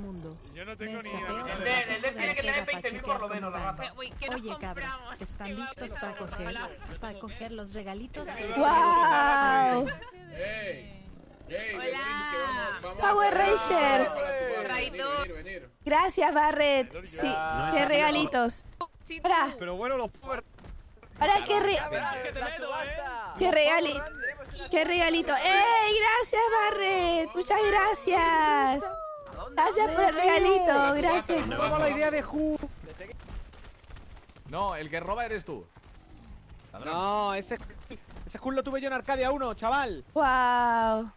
mundo. Yo no tengo ni idea. de- el de tiene que tener queda pa' 20.000 por lo menos, la rata. Uy, ¿qué nos Oye, cabros? ¿están ¿Qué listos para coger, para coger los regalitos? ¡Wow! ¡Ey! ¡Ey! Hola. Power Rangers. para. Gracias, Barret. Sí, qué regalitos. Tú. Pero bueno, los power. pará, qué, re qué regalito. Qué regalito. ¡Ey! Gracias, Barret. Muchas gracias. Gracias por el regalito. Gracias. Vamos a la idea de Ju. No, el que roba eres tú. No, ese, ese Ju lo tuve yo en Arcadia 1, chaval. Wow.